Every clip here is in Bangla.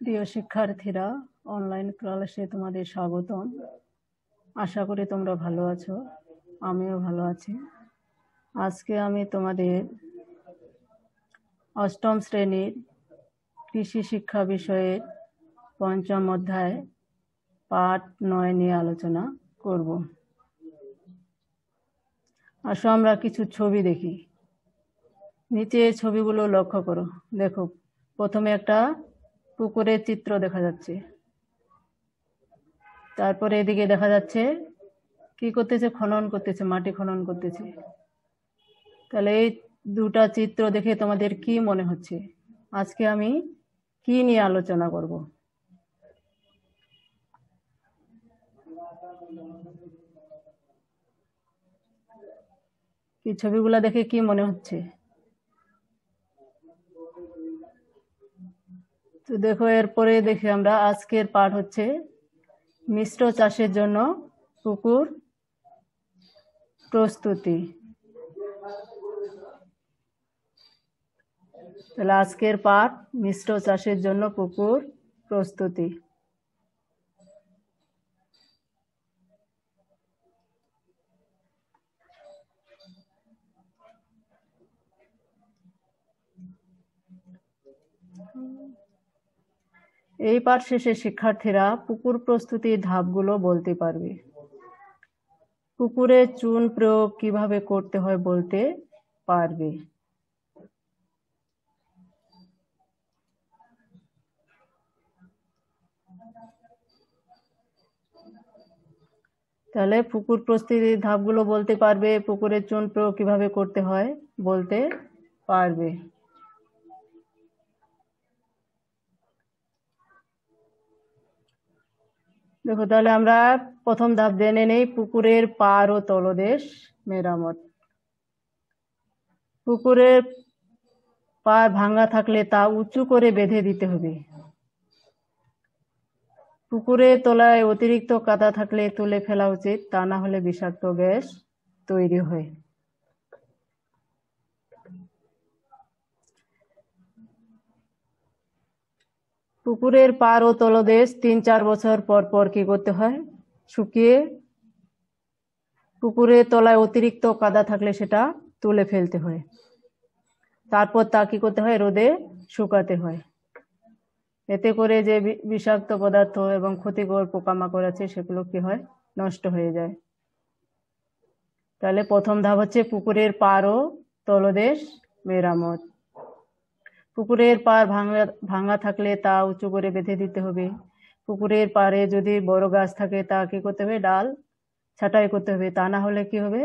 প্রিয় শিক্ষার্থীরা অনলাইন ক্লাসে তোমাদের স্বাগতম। আশা করি তোমরা ভালো আছো, আমিও ভালো আছি। আজকে আমি তোমাদের অষ্টম শ্রেণির কৃষি শিক্ষা বিষয়ের পঞ্চম অধ্যায়, পাঠ নয় নিয়ে আলোচনা করব। আসো আমরা কিছু ছবি দেখি। নিচে ছবিগুলো লক্ষ্য করো। দেখো, প্রথমে একটা পুকুরের চিত্র দেখা যাচ্ছে। তারপরে এদিকে দেখা যাচ্ছে, কি করতেছে? খনন করতেছে, মাটি খনন করতেছে। তাহলে এই দুটা চিত্র দেখে তোমাদের কি মনে হচ্ছে? আজকে আমি কি নিয়ে আলোচনা করব? কি ছবিগুলা দেখে কি মনে হচ্ছে? তো দেখো, এরপরে দেখি আমরা আজকের পাঠ হচ্ছে মিশ্র চাষের জন্য পুকুর প্রস্তুতি। তাহলে আজকের পাঠ মিশ্র চাষের জন্য পুকুর প্রস্তুতি। এই পাঠ শেষে শিক্ষার্থীরা পুকুর প্রস্তুতির ধাপগুলো বলতে পারবে। পুকুরে চুন প্রয়োগ কীভাবে করতে হয় বলতে পারবে। তাহলে পুকুর প্রস্তুতির ধাপগুলো বলতে পারবে, পুকুরে চুন প্রয়োগ কীভাবে করতে হয় বলতে পারবে। দেখো, তাহলে আমরা প্রথম ধাপ জেনে নেই, পুকুরের পার ও তলদেশ মেরামত। পুকুরের পার ভাঙা থাকলে তা উঁচু করে বেঁধে দিতে হবে। পুকুরের তলায় অতিরিক্ত কাদা থাকলে তুলে ফেলা উচিত, তা না হলে বিষাক্ত গ্যাস তৈরি হয়। পুকুরের পার ও তলদেশ তিন চার বছর পর পর কি করতে হয়? শুকিয়ে পুকুরের তলায় অতিরিক্ত কাদা থাকলে সেটা তুলে ফেলতে হয়। তারপর তা কি করতে হয়? রোদে শুকাতে হয়। এতে করে যে বিষাক্ত পদার্থ এবং ক্ষতিকর পোকামাকড় আছে, সেগুলো কি হয়? নষ্ট হয়ে যায়। তাহলে প্রথম ধাপ হচ্ছে পুকুরের পার ও তলদেশ মেরামত। পুকুরের পার ভাঙা ভাঙা থাকলে তা উঁচু করে বেঁধে দিতে হবে। পুকুরের পাড়ে যদি বড় গাছ থাকে, তা কি করতে হবে? ডাল ছাঁটাই করতে হবে। তা না হলে কি হবে?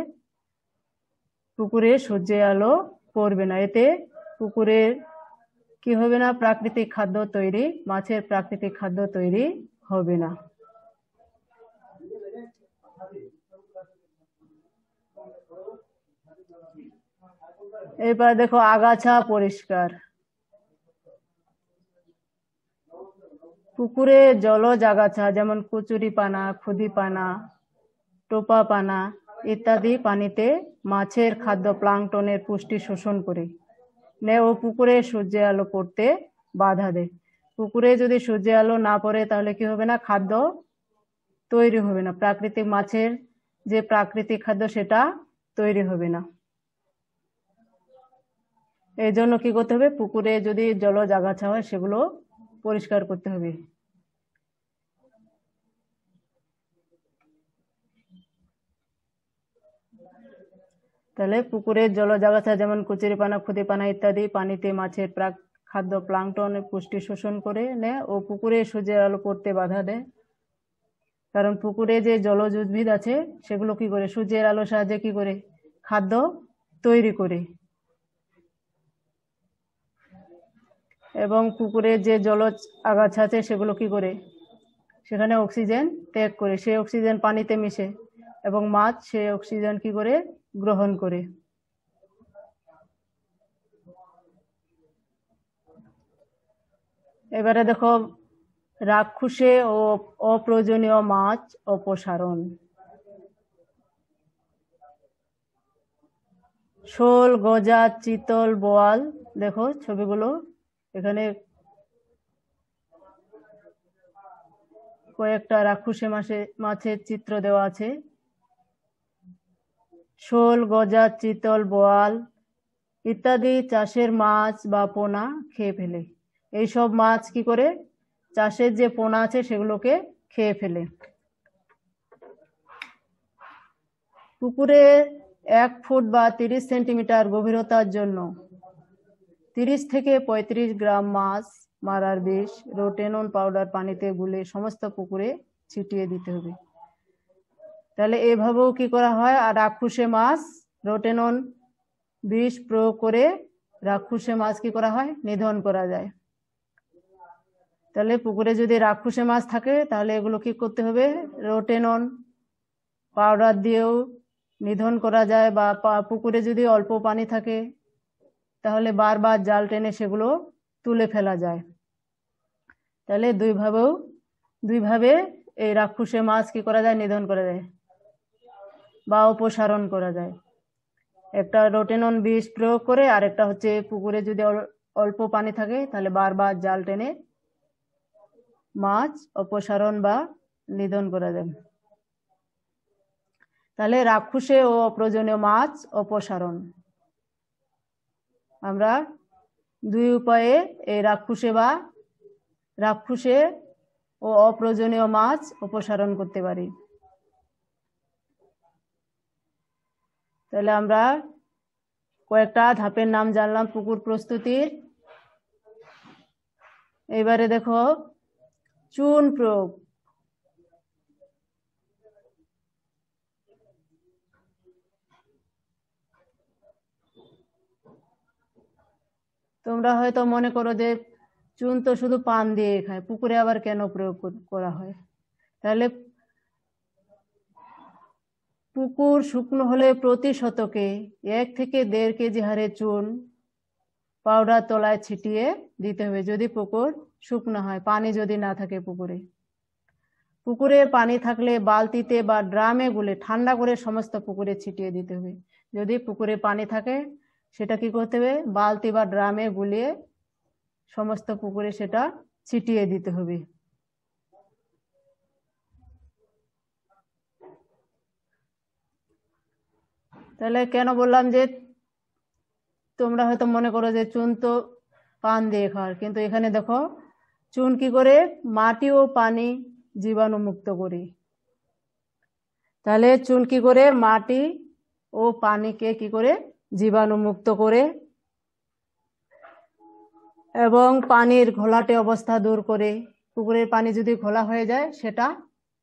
পুকুরে সূর্যের আলো পড়বে না। এতে পুকুরের কি হবে না? প্রাকৃতিক খাদ্য তৈরি, মাছের প্রাকৃতিক খাদ্য তৈরি হবে না। এবার দেখো, আগাছা পরিষ্কার। পুকুরে জলজ আগাছা যেমন কচুরি পানা, খুদি পানা, টোপা পানা ইত্যাদি পানিতে মাছের খাদ্য প্লাংটনের পুষ্টি শোষণ করে। নেয় ও পুকুরে সূর্যের আলো পড়তে বাধা দেয়। পুকুরে যদি সূর্যের আলো না পড়ে তাহলে কি হবে না? খাদ্য তৈরি হবে না। প্রাকৃতিক মাছের যে প্রাকৃতিক খাদ্য সেটা তৈরি হবে না। এই জন্য কি করতে হবে? পুকুরে যদি জলজ আগাছা হয় সেগুলো পরিষ্কার করতে হবে। তাহলে পুকুরের জলজ আগাছা যেমন কচুরিপানা খুদিপানা ইত্যাদি, পানিতে মাছের প্রাক, খাদ্য প্লাংটন, পুষ্টি শোষণ করে নেয় ও পুকুরে সূর্যের আলো পড়তে বাধা দেয়। কারণ পুকুরে যে জলজ উদ্ভিদ আছে, সেগুলো কি করে? সূর্যের আলো সাহায্যে কি করে? খাদ্য তৈরি করে। এবং পুকুরে যে জলজ আগাছা আছে সেগুলো কি করে? সেখানে অক্সিজেন ত্যাগ করে, সেই অক্সিজেন পানিতে মিশে এবং মাছ সেই অক্সিজেন কি করে? গ্রহণ করে। এবারে দেখো, রাক্ষুসে ও অপ্রয়োজনীয় মাছ অপসারণ। শোল, গজা, চিতল, বোয়াল, দেখো ছবিগুলো। কয়েকটা রাক্ষুসে মাছের চিত্র দেওয়া আছে। শোল, গজা, চিতল, বোয়াল ইত্যাদি চাষের মাছ বা পোনা খেয়ে ফেলে। এইসব মাছ কি করে? চাষের যে পোনা আছে সেগুলোকে খেয়ে ফেলে। পুকুরে এক ফুট বা তিরিশ সেন্টিমিটার গভীরতার জন্য তিরিশ থেকে পঁয়ত্রিশ গ্রাম মাছ মারার বিষ, রোটেনন পাউডার পানিতে গুলে সমস্ত পুকুরে ছিটিয়ে দিতে হবে। তাহলে এভাবেও কি করা হয়? আর রাক্ষুসে মাছ, রোটেনন বিষ প্রয়োগ করে রাক্ষুসে মাছ কি করা হয়? নিধন করা যায়। তাহলে পুকুরে যদি রাক্ষুসে মাছ থাকে, তাহলে এগুলো কি করতে হবে? রোটেনন পাউডার দিয়েও নিধন করা যায় বা পুকুরে যদি অল্প পানি থাকে তাহলে বারবার জাল টেনে সেগুলো তুলে ফেলা যায়। তাহলে দুইভাবেও দুইভাবে এই রাক্ষুসে মাছ কি করা যায়? নিধন করা যায় বা অপসারণ করা যায়। একটা রোটেনন বিষ প্রয়োগ করে আর একটা হচ্ছে পুকুরে যদি অল্প পানি থাকে, তাহলে বারবার জাল টেনে মাছ অপসারণ বা নিধন করা যায়। তাহলে রাক্ষুসে ও অপ্রয়োজনীয় মাছ অপসারণ। আমরা দুই উপায়ে এই রাক্ষুসে বা রাক্ষুসে ও অপ্রয়োজনীয় মাছ অপসারণ করতে পারি। তাহলে আমরা কয়েকটা ধাপের নাম জানলাম পুকুর প্রস্তুতির। এবারে দেখো চুন প্রয়োগ। তোমরা হয়তো মনে করো যে চুন তো শুধু পান দিয়ে খায়, পুকুরে আবার কেন প্রয়োগ করা হয়? তাহলে পুকুর শুকনো হলে প্রতি শতকে এক থেকে দেড় কেজি হারে চুন পাউডার তলায় ছিটিয়ে দিতে হবে যদি পুকুর শুকনো হয়, পানি যদি না থাকে পুকুরে। পুকুরে পানি থাকলে বালতিতে বা ড্রামে গুলে ঠান্ডা করে সমস্ত পুকুরে ছিটিয়ে দিতে হবে। যদি পুকুরে পানি থাকে সেটা কি করতে হবে? বালতি বা ড্রামে গুলিয়ে সমস্ত পুকুরে সেটা ছিটিয়ে দিতে হবে। তাহলে কেন বললাম যে তোমরা হয়তো মনে করো যে চুন তো পান দিয়ে খাওয়ার, কিন্তু এখানে দেখো, চুন কি করে? মাটি ও পানি জীবাণু মুক্ত করি। তাহলে চুন কি করে? মাটি ও পানিকে কি করে? জীবাণু মুক্ত করে এবং পানির ঘোলাটে অবস্থা দূর করে। পুকুরের পানি যদি ঘোলা হয়ে যায়, সেটা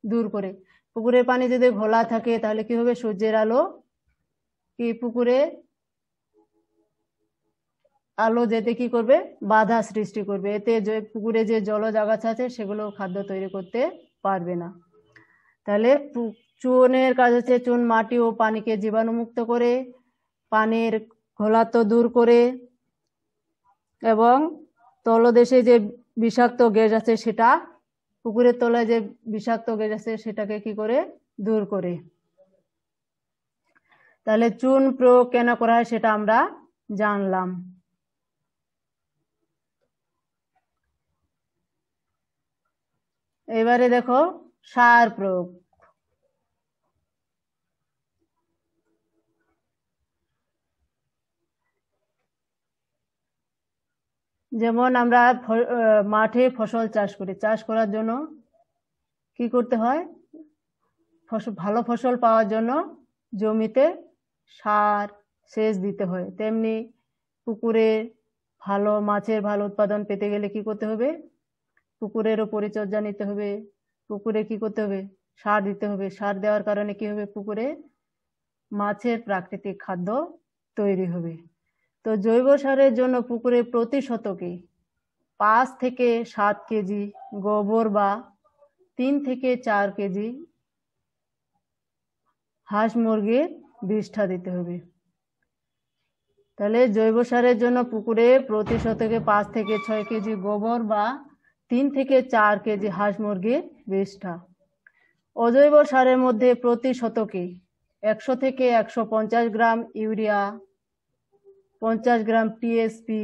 দূর করে। পুকুরের পানি যদি ঘোলা থাকে, তাহলে কি হবে? সূর্যের আলো কি পুকুরে আলো যেতে কি করবে? বাধা সৃষ্টি করবে। এতে যে পুকুরে যে জলজ আগাছা আছে, সেগুলো খাদ্য তৈরি করতে পারবে না। তাহলে চুনের কাজ হচ্ছে চুন মাটি ও পানিকে জীবাণুমুক্ত করে পানির ঘোলাত্ম দূর করে এবং তলদেশে যে বিষাক্ত গ্যাস আছে সেটা, পুকুরের তলায় যে বিষাক্ত গ্যাস আছে সেটাকে কি করে? দূর করে। তাহলে চুন প্রয়োগ কেন করা হয় সেটা আমরা জানলাম। এবারে দেখো সার প্রয়োগ। যেমন আমরা মাঠে ফসল চাষ করি। চাষ করার জন্য কি করতে হয়? ফসল ভালো ফসল পাওয়ার জন্য জমিতে সার, সেচ দিতে হয়। তেমনি পুকুরে ভালো মাছের ভালো উৎপাদন পেতে গেলে কি করতে হবে? পুকুরেরও পরিচর্যা নিতে হবে। পুকুরে কি করতে হবে? সার দিতে হবে। সার দেওয়ার কারণে কি হবে? পুকুরে মাছের প্রাকৃতিক খাদ্য তৈরি হবে। তো জৈব সারের জন্য পুকুরে প্রতি শতকে পাঁচ থেকে সাত কেজি গোবর বা তিন থেকে চার কেজি হাঁস মুরগির বিষ্ঠা দিতে হবে। তাহলে জৈব সারের জন্য পুকুরে প্রতি শতকে পাঁচ থেকে ছয় কেজি গোবর বা তিন থেকে চার কেজি হাঁস মুরগির বিষ্ঠা অজৈব সারের মধ্যে প্রতি শতকে একশো থেকে একশো পঞ্চাশ গ্রাম ইউরিয়া পঞ্চাশ গ্রাম টিএসপি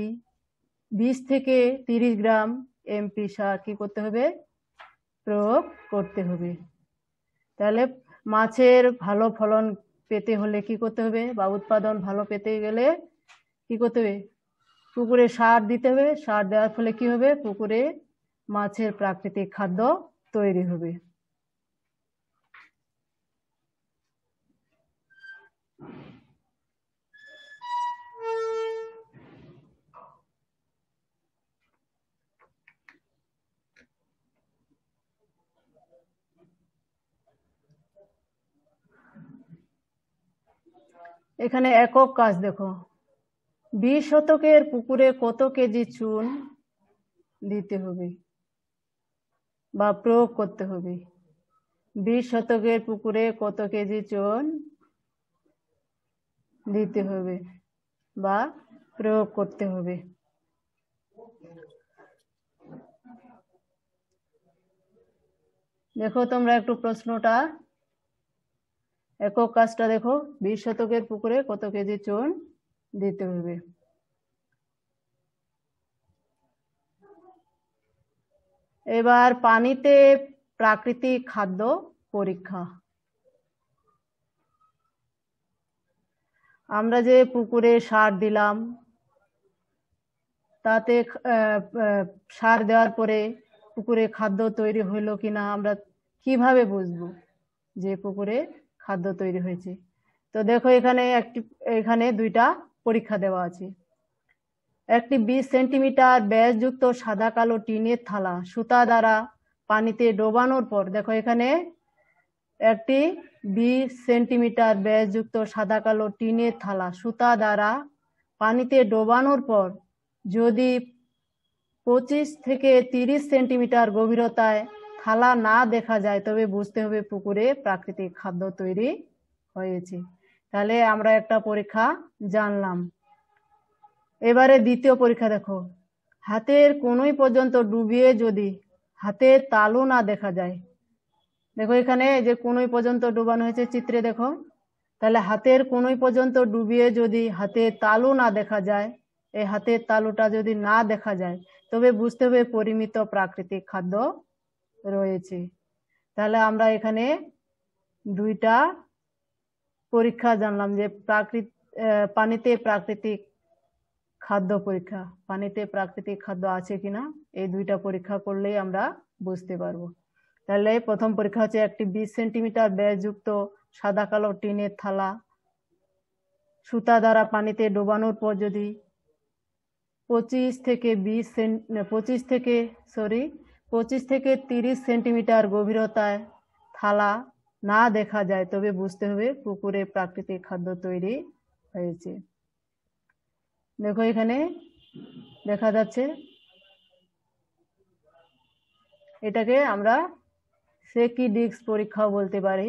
বিশ থেকে তিরিশ গ্রাম এমপি সার কি করতে হবে? প্রয়োগ করতে হবে। তাহলে মাছের ভালো ফলন পেতে হলে কি করতে হবে? বা উৎপাদন ভালো পেতে গেলে কি করতে হবে? পুকুরে সার দিতে হবে। সার দেওয়ার ফলে কি হবে? পুকুরে মাছের প্রাকৃতিক খাদ্য তৈরি হবে। এখানে একক কাজ দেখো। বিশ শতকের পুকুরে কত কেজি চুন দিতে হবে বা প্রয়োগ করতে হবে? বিশ শতকের পুকুরে কত কেজি চুন দিতে হবে বা প্রয়োগ করতে হবে? দেখো তোমরা একটু প্রশ্নটা একক কাজটা দেখো, বিশ শতকের পুকুরে কত কেজি চুন দিতে হবে? এবার পানিতে প্রাকৃতিক খাদ্য পরীক্ষা। আমরা যে পুকুরে সার দিলাম, তাতে সার দেওয়ার পরে পুকুরে খাদ্য তৈরি হইল কিনা আমরা কীভাবে বুঝব যে পুকুরে খাদ্য তৈরি হয়েছে। তো দেখো এখানে একটি, এখানে দুইটা পরীক্ষা দেওয়া আছে। একটি বিশ সেন্টিমিটার ব্যাসযুক্ত সাদা কালো টিনের থালা, সুতা দ্বারা পানিতে ডোবানোর পর, দেখো এখানে একটি বিশ সেন্টিমিটার ব্যাসযুক্ত সাদা কালো টিনের থালা, সুতা দ্বারা পানিতে ডোবানোর পর, যদি পঁচিশ থেকে তিরিশ সেন্টিমিটার গভীরতায় থালা না দেখা যায়, তবে বুঝতে হবে পুকুরে প্রাকৃতিক খাদ্য তৈরি হয়েছে। তাহলে আমরা একটা পরীক্ষা জানলাম। এবারে দ্বিতীয় পরীক্ষা দেখো। হাতের কোনোই পর্যন্ত ডুবিয়ে যদি হাতের তালু না দেখা যায়, দেখো এখানে যে কোনোই পর্যন্ত ডুবানো হয়েছে চিত্রে দেখো, তাহলে হাতের কোনোই পর্যন্ত ডুবিয়ে যদি হাতের তালু না দেখা যায়, এই হাতের তালুটা যদি না দেখা যায়, তবে বুঝতে হবে পরিমিত প্রাকৃতিক খাদ্য রয়েছে। তাহলে আমরা এখানে দুইটা পরীক্ষা জানলাম যে প্রাকৃত পানিতে প্রাকৃতিক খাদ্য পরীক্ষা, পানিতে প্রাকৃতিক খাদ্য আছে কিনা, এই দুইটা পরীক্ষা করলেই আমরা বুঝতে পারব। তাহলে প্রথম পরীক্ষা হচ্ছে একটি বিশ সেন্টিমিটার ব্যাসযুক্ত সাদা কালো টিনের থালা। সুতা দ্বারা পানিতে ডোবানোর পর যদি পঁচিশ থেকে বিশ পঁচিশ থেকে, সরি পঁচিশ থেকে তিরিশ সেন্টিমিটার গভীরতায় থালা না দেখা যায়, তবে বুঝতে হবে পুকুরে প্রাকৃতিক খাদ্য তৈরি হয়েছে। দেখো এখানে দেখা যাচ্ছে এটাকে আমরা সেকি ডিস্ক পরীক্ষাও বলতে পারি।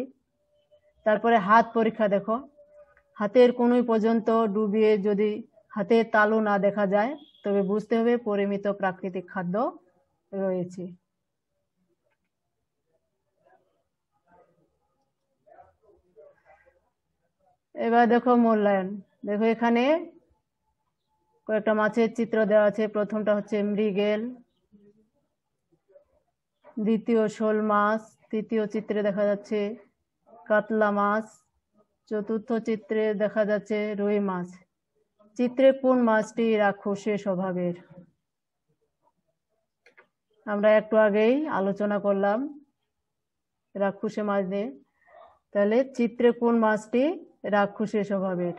তারপরে হাত পরীক্ষা দেখো। হাতের কোনোই পর্যন্ত ডুবিয়ে যদি হাতের তালু না দেখা যায়, তবে বুঝতে হবে পরিমিত প্রাকৃতিক খাদ্য রয়েছে। এবার দেখো মূল্যায়ন। দেখো এখানে কয়েকটা মাছের চিত্র দেওয়া আছে। প্রথমটা হচ্ছে মৃগেল, দ্বিতীয় শোল মাছ, তৃতীয় চিত্রে দেখা যাচ্ছে কাতলা মাছ, চতুর্থ চিত্রে দেখা যাচ্ছে রুই মাছ। চিত্রে কোন মাছটি রাক্ষসে স্বভাবের? আমরা একটু আগেই আলোচনা করলাম রাক্ষসে মাছ নিয়ে তাহলে চিত্রে কোন মাছটি রাক্ষসে স্বভাবের?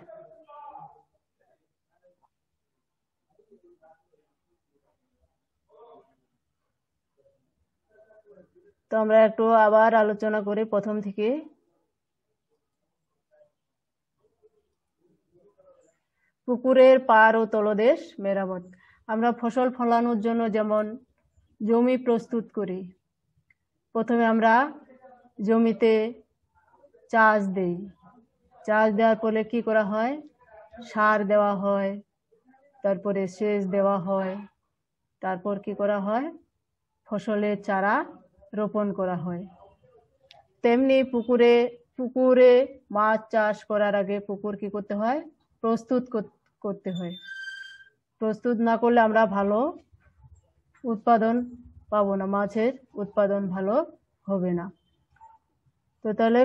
তো আমরা একটু আবার আলোচনা করি প্রথম থেকে। পুকুরের পার ও তলদেশ মেরামত। আমরা ফসল ফলানোর জন্য যেমন জমি প্রস্তুত করি। প্রথমে আমরা জমিতে চাষ দেই। চাষ দেওয়ার পরে কি করা হয়? সার দেওয়া হয়, তারপরে সেচ দেওয়া হয়, তারপর কি করা হয়? ফসলের চারা রোপণ করা হয়। তেমনি পুকুরে পুকুরে মাছ চাষ করার আগে পুকুর কি করতে হয়? প্রস্তুত করতে হয়। প্রস্তুত না করলে আমরা ভালো উৎপাদন পাবো না, মাছের উৎপাদন ভালো হবে না। তো তাহলে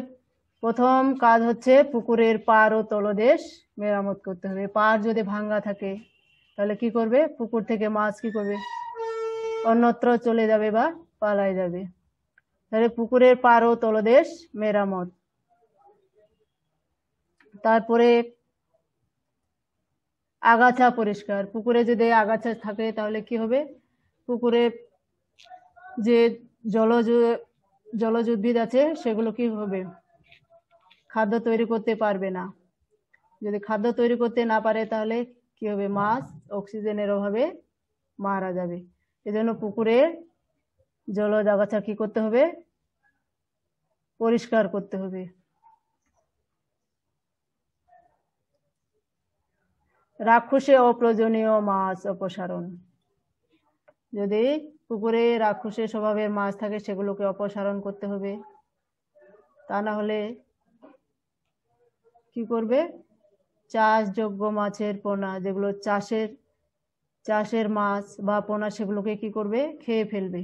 প্রথম কাজ হচ্ছে পুকুরের পার ও তলদেশ মেরামত করতে হবে। পার যদি ভাঙ্গা থাকে, তাহলে কি করবে? পুকুর থেকে মাছ কি করবে? অন্যত্র চলে যাবে বা পালায় যাবে। তাহলে পুকুরের পার ও তলদেশ মেরামত। তারপরে আগাছা পরিষ্কার। পুকুরে যদি আগাছা থাকে, তাহলে কি হবে? পুকুরে যে জলজ জলজ উদ্ভিদ আছে, সেগুলো কি হবে? খাদ্য তৈরি করতে পারবে না। যদি খাদ্য তৈরি করতে না পারে, তাহলে কি হবে? মাছ অক্সিজেনের অভাবে মারা যাবে। এজন্য পুকুরে জলজ আগাছা কি করতে হবে? পরিষ্কার করতে হবে। রাক্ষসে অপ্রয়োজনীয় মাছ অপসারণ। যদি পুকুরে রাক্ষসের স্বভাবের মাছ থাকে, সেগুলোকে অপসারণ করতে হবে। তা না হলে কি করবে? চাষযোগ্য মাছের পোনা, যেগুলো চাষের চাষের মাছ বা পোনা, সেগুলোকে কি করবে? খেয়ে ফেলবে।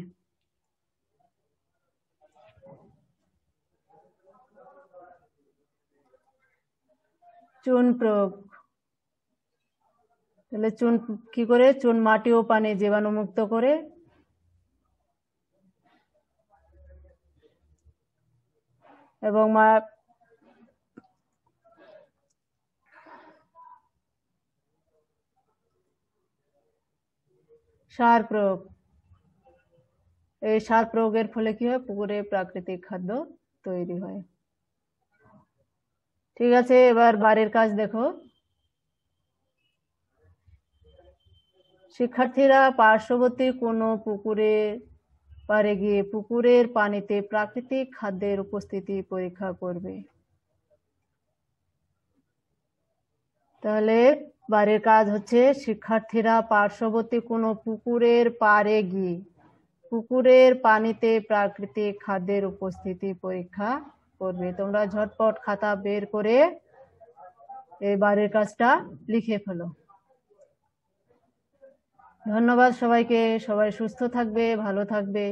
চুন প্রয়োগ। চুন কি করে? চুন মাটি ও পানি জীবাণুমুক্ত করে। এবং মা সার প্রয়োগ। এই সার প্রয়োগের ফলে কি হয়? পুকুরে প্রাকৃতিক খাদ্য তৈরি হয়। ঠিক আছে, এবার বাড়ির কাজ দেখো। শিক্ষার্থীরা পার্শ্ববর্তী কোনো পুকুরে পারে গিয়ে পুকুরের পানিতে প্রাকৃতিক খাদ্যের উপস্থিতি পরীক্ষা করবে। তাহলে বাড়ির কাজ হচ্ছে শিক্ষার্থীরা পার্শ্ববর্তী কোনো পুকুরের পারে গিয়ে পুকুরের পানিতে প্রাকৃতিক খাদ্যের উপস্থিতি পরীক্ষা করবে। তোমরা ঝটপট খাতা বের করে এই বাড়ির কাজটা লিখে ফেলো। ধন্যবাদ সবাইকে। সবাই সুস্থ থাকবে ভালো থাকবে।